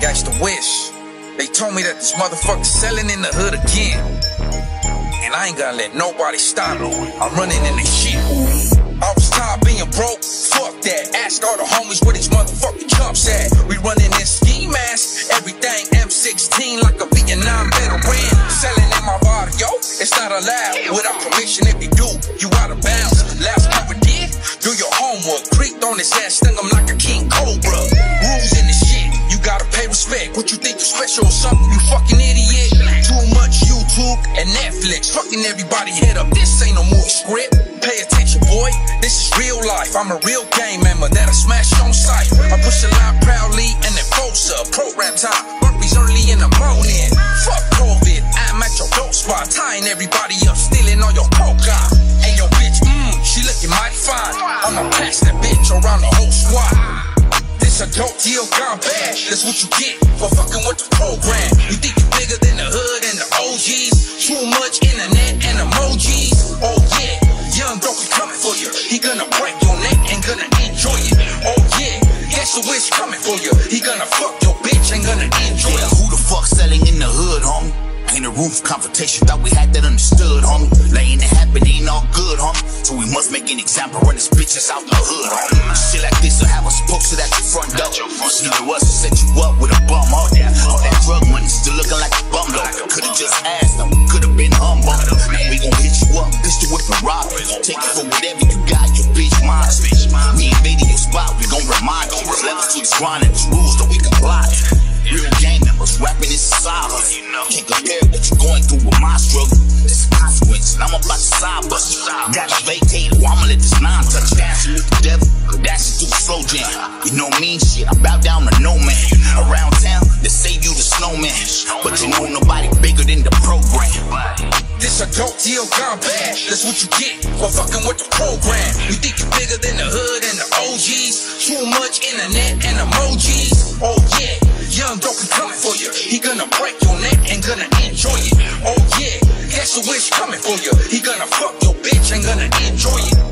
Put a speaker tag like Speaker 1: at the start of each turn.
Speaker 1: Gangsta Wish. They told me that this motherfucker's selling in the hood again. And I ain't gonna let nobody stop me. I'm running in the shit. I was tired being broke. Fuck that. Ask all the homies where these motherfucking chumps at. We running in ski masks. Everything M16 like a Vietnam veteran. Selling in my body, yo. It's not allowed. Without permission, if you do, you out of bounds. Last cover did. Do your homework. Creaked on his ass, stung him like a king cobra. Rules in gotta pay respect. What you think you special or something? You fucking idiot. Too much YouTube and Netflix. Fucking everybody head up. This ain't no movie script. Pay attention, boy. This is real life. I'm a real gang member that I smash on sight. I push a line proudly and then close up. Program time. Burpees early in the morning. Fuck COVID. I'm at your dope spot. Tying everybody up. Stealing all your coca. And your bitch, mmm, she looking mighty fine. I'ma pass that bitch around the whole squad. This a dope deal bad. That's what you get for fucking with the program. You think you bigger than the hood and the OGs? Too much internet and emojis. Oh yeah, Young Dopey's coming for you. He gonna break your neck and gonna enjoy it. Oh yeah, G'sta Wish coming for you. He gonna fuck your
Speaker 2: roof confrontation, thought we had that understood, homie. Laying it happen ain't all good, homie. So we must make an example, run this bitches out the hood, homie. Shit like this will have us posted at your front door. Either us or set you up with a bum, all that. All that drug money still looking like a bum, though. Could've just asked them, could've been humble. Man, we gon' hit you up, pistol whip and rob it. Take it for whatever you got, your bitch mine. We invading your spot, we gon' remind you. Levels to this grind and rules that we block. Real gang members, rapping is solid. Can't compare what you're going through with my struggle. This is consequence, and I'm about to side bust. Gotta vacate, or I'ma let this nine touch. Dancing with the devil, dancing through the slow jam. You know mean shit, I bow down to no man. Around town, they say you the snowman. But you know nobody bigger than the program.
Speaker 1: This a dope deal gone bad. That's what you get for fucking with the program. You think you're bigger than the hood and the OGs? Too much internet and emojis. He gonna break your neck and gonna enjoy it. Oh yeah, G'sta Wish coming for you. He gonna fuck your bitch and gonna enjoy it.